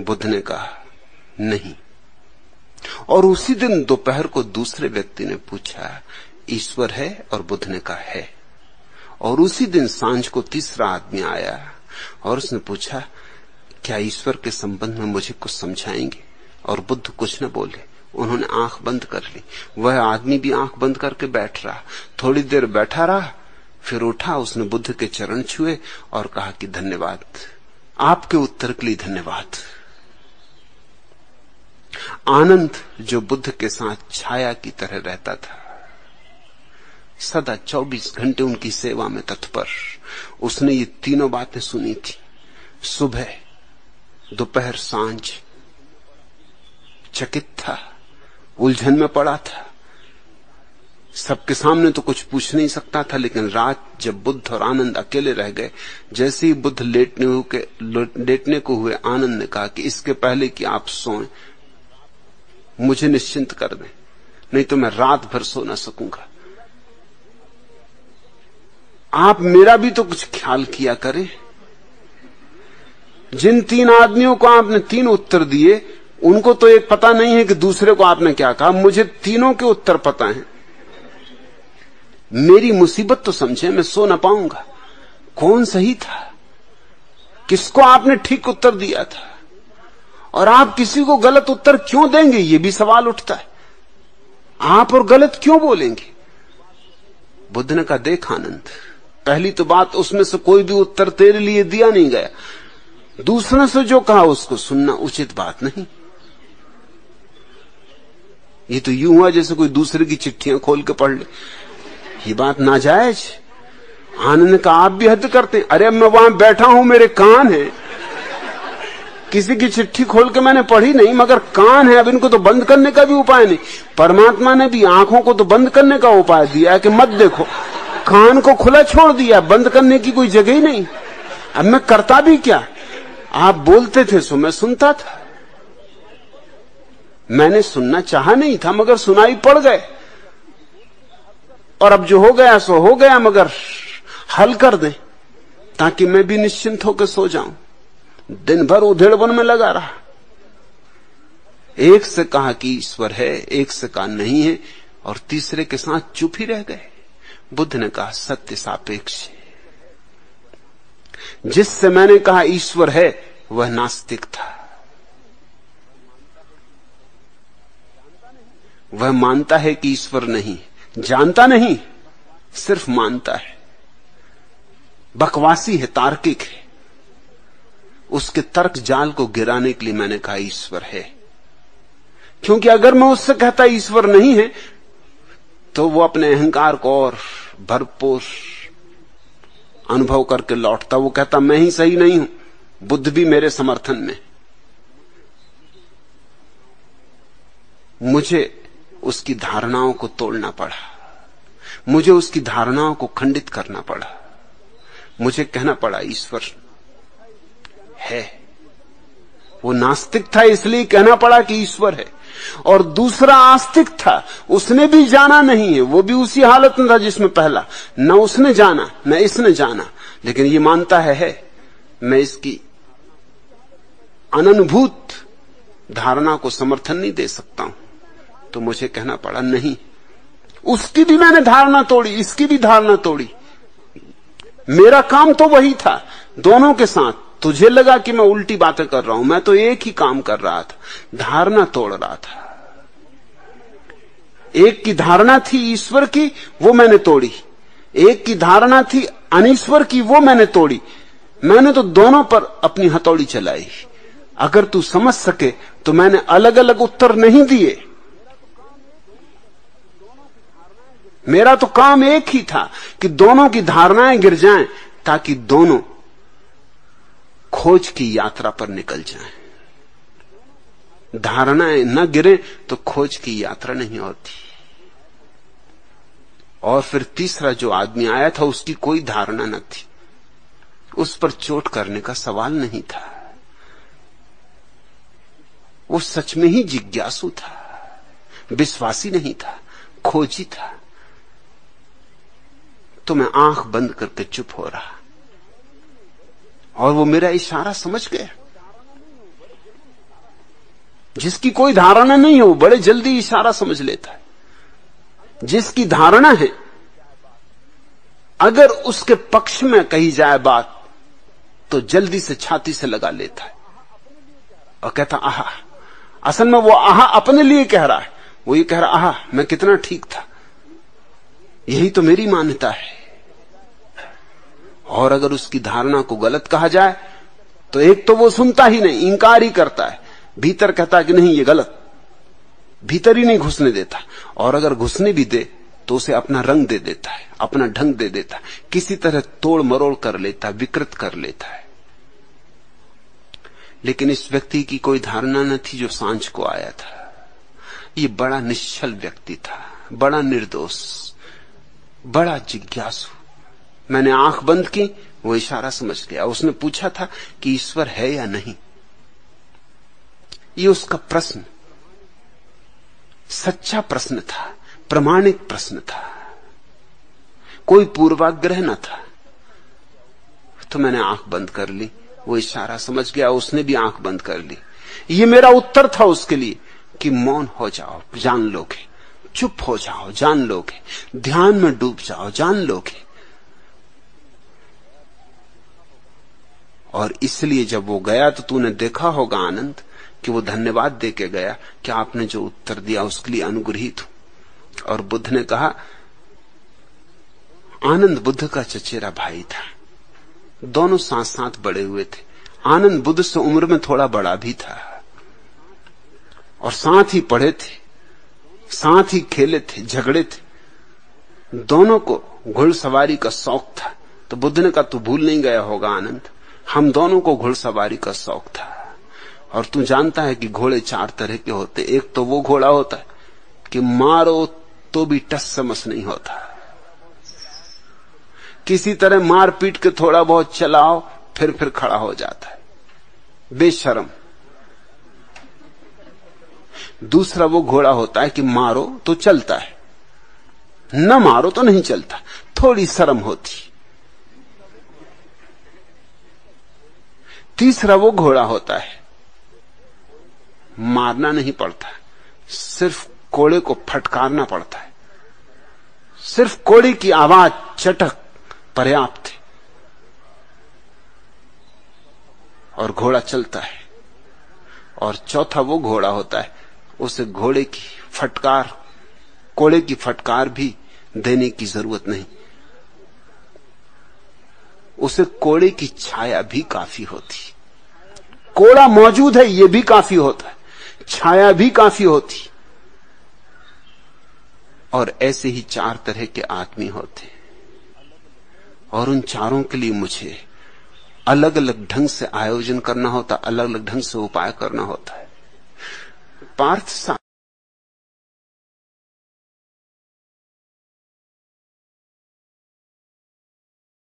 बुद्ध ने कहा, नहीं। और उसी दिन दोपहर को दूसरे व्यक्ति ने पूछा, ईश्वर है? और बुद्ध ने कहा, है। और उसी दिन साँझ को तीसरा आदमी आया और उसने पूछा, क्या ईश्वर के संबंध में मुझे कुछ समझाएँगे? और बुद्ध कुछ न बोले। उन्होंने आँख बंद कर ली। वह आदमी भी आँख बंद करके बैठ रहा। थोड़ी देर बैठा रहा, फिर उठा, उसने बुद्ध के चरण छुए और कहा कि, धन्यवाद। आपके उत्तर के लिए धन्यवाद। आनंद जो बुद्ध के साथ छाया की तरह रहता था। सदा 24 घंटे उनकी सेवा में तत्पर। उसने ये तीनों बातें सुनी थी। सुबह, दोपहर, साँझ। चकित था, उलझन में पड़ा था। सबके सामने तो कुछ पूछ नहीं सकता था, लेकिन रात जब बुद्ध और आनंद अकेले रह गए, जैसे ही बुद्ध लेटने के लेटने को हुए, आनंद ने कहा कि इसके पहले कि आप सोएँ मुझे निश्चिंत कर दें, नहीं तो मैं रात भर सो ना सकूँगा। आप मेरा भी तो कुछ ख्याल किया करें। जिन तीन आदमियों को आपने तीन उत्तर दिए, उनको तो एक पता नहीं है कि दूसरे को आपने क्या कहा। मुझे तीनों के उत्तर पता हैं। मेरी मुसीबत तो समझे, मैं सो ना पाऊँगा। कौन सही था? किसको आपने ठीक उत्तर दिया था? और आप किसी को गलत उत्तर क्यों देंगे? ये भी सवाल उठता है। आप और गलत क्यों बोलेंगे? बुद्ध ने कहा, देख आनंद, पहली तो बात उसमें से कोई भी उत्तर तेरे लिए दिया नहीं गया। दूसरे से जो कहा, उसको सुनना उचित बात नहीं। ये तो यूँ हुआ जैसे कोई दूसरे की चिट्ठियाँ खोल के पढ़ ले। ये बात नाजायज। आनंद का आप भी हद करते हैं। अरे मैं वहाँ बैठा हूँ, मेरे कान है। किसी की चिट्ठी खोल के मैंने पढ़ी नहीं, मगर कान है, अब इनको तो बंद करने का भी उपाय नहीं। परमात्मा ने भी आँखों को तो बंद करने का उपाय दिया कि मत देखो। कान को खुला छोड़ दिया, बंद करने की कोई जगह ही नहीं। अब मैं करता भी क्या? आप बोलते थे सो मैं सुनता था। मैंने सुनना चाहा नहीं था, मगर सुनाई पड़ गए। और अब जो हो गया सो हो गया, मगर हल कर दें, ताकि मैं भी निश्चिंत होकर सो जाऊँ। दिन भर उधेड़बन में लगा रहा। एक से कहा कि ईश्वर है, एक से कहा नहीं है, और तीसरे के साथ चुप ही रह गए। बुद्ध ने कहा, सत्य सापेक्ष जिससे मैंने कहा ईश्वर है, वह नास्तिक था। वह मानता है कि ईश्वर नहीं, जानता नहीं, सिर्फ़ मानता है। बकवासी है, तार्किक है। उसके तर्क जाल को गिराने के लिए मैंने कहा, ईश्वर है। क्योंकि अगर मैं उससे कहता ईश्वर नहीं है तो वो अपने अहंकार को और भरपूर अनुभव करके लौटता। वो कहता, मैं ही सही नहीं हूँ, बुद्ध भी मेरे समर्थन में। मुझे उसकी धारणाओं को तोड़ना पड़ा। मुझे उसकी धारणाओं को खंडित करना पड़ा। मुझे कहना पड़ा, ईश्वर है। वो नास्तिक था इसलिए कहना पड़ा कि ईश्वर है। और दूसरा आस्तिक था उसने भी जाना नहीं है। वो भी उसी हालत में था जिसमें पहला। न उसने जाना न इसने जाना। लेकिन ये मानता है, है मैं इसकी अनुभूत धारणा को समर्थन नहीं दे सकता हूँ। तो मुझे कहना पड़ा नहीं। उसकी भी मैंने धारणा तोड़ी इसकी भी धारणा तोड़ी। मेरा काम तो वही था दोनों के साथ। तुझे लगा कि मैं उल्टी बातें कर रहा हूँ। मैं तो एक ही काम कर रहा था। धारणा तोड़ रहा था। एक की धारणा थी ईश्वर की, वो मैंने तोड़ी। एक की धारणा थी अनिश्वर की, वो मैंने तोड़ी। मैंने तो दोनों पर अपनी हथौड़ी चलाई। अगर तू समझ सके तो मैंने अलग अलग उत्तर नहीं दिए। मेरा तो काम एक ही था कि दोनों की धारणाएँ गिर जाएँ, ताकि दोनों खोज की यात्रा पर निकल जाएँ। धारणाएँ न गिरे तो खोज की यात्रा नहीं होती। और फिर तीसरा जो आदमी आया था, उसकी कोई धारणा न थी। उस पर चोट करने का सवाल नहीं था। वो सच में ही जिज्ञासु था। विश्वासी नहीं था, खोजी था। तो मैं आँख बंद करके चुप हो रहा। और वो मेरा इशारा समझ गया जिसकी कोई धारणा नहीं हो बड़े जल्दी इशारा समझ लेता है। जिसकी धारणा है, अगर उसके पक्ष में कही जाए बात तो जल्दी से छाती से लगा लेता है। और कहता, आहा, असल में वो आहा अपने लिए कह रहा है। वो ये कह रहा, आहा, मैं कितना ठीक था। यही तो मेरी मान्यता है। और अगर उसकी धारणा को गलत कहा जाए तो एक तो वो सुनता ही नहीं, इंकार ही करता है। भीतर कहता कि नहीं, ये गलत। भीतर ही नहीं घुसने देता। और अगर घुसने भी दे तो उसे अपना रंग दे देता है, अपना ढंग दे देता है। किसी तरह तोड़ मरोड़ कर लेता, विकृत कर लेता है। लेकिन इस व्यक्ति की कोई धारणा न थी जो साँझ को आया था। ये बड़ा निश्चल व्यक्ति था, बड़ा निर्दोष, बड़ा जिज्ञासु। मैंने आँख बंद की, वो इशारा समझ गया उसने पूछा था कि ईश्वर है या नहीं। ये उसका प्रश्न, सच्चा प्रश्न था प्रमाणिक प्रश्न था। कोई पूर्वाग्रह न था। तो मैंने आँख बंद कर ली, वो इशारा समझ गया, उसने भी आँख बंद कर ली। ये मेरा उत्तर था उसके लिए कि मौन हो जाओ, जान लोगे, चुप हो जाओ, जान लोगे, ध्यान में डूब जाओ, जान लोगे। और इसलिए जब वो गया तो तूने देखा होगा आनंद कि वो धन्यवाद दे के गया कि आपने जो उत्तर दिया उसके लिए अनुग्रहित हूँ। और बुद्ध ने कहा, आनंद बुद्ध का चचेरा भाई था। दोनों साथ साथ बड़े हुए थे। आनंद बुद्ध से उम्र में थोड़ा बड़ा भी था। और साथ ही पढ़े थे, साथ ही खेले थे, झगड़े थे। दोनों को घुड़सवारी का शौक था। तो बुद्ध ने कहा, तू भूल नहीं गया होगा आनंद। हम दोनों को घुड़सवारी का शौक था। और तू जानता है कि घोड़े चार तरह के होते एक तो वो घोड़ा होता है कि मारो तो भी टस समस नहीं होता। किसी तरह मार पीट के थोड़ा बहुत चलाओ, फिर फिर खड़ा हो जाता है। बेशरम। दूसरा वो घोड़ा होता है कि मारो तो चलता है। न मारो तो नहीं चलता। थोड़ी शर्म होती। तीसरा वो घोड़ा होता है। मारना नहीं पड़ता। सिर्फ़ कोड़े को फटकारना पड़ता है। सिर्फ़ कोड़े की आवाज़ चटक, पर्याप्त है। और घोड़ा चलता है। और चौथा वो घोड़ा होता है। उसे घोड़े की फटकार, कोड़े की फटकार भी देने की ज़रूरत नहीं। उसे कोड़े की छाया भी काफ़ी होती। कोड़ा मौजूद है यह भी काफ़ी होता है। छाया भी काफ़ी होती। और ऐसे ही चार तरह के आदमी होते। और उन चारों के लिए मुझे अलग अलग ढंग से आयोजन करना होता अलग अलग ढंग से उपाय करना होता है। पार्थ